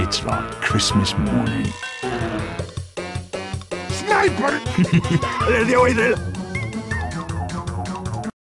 It's like Christmas morning. ¡Sniper!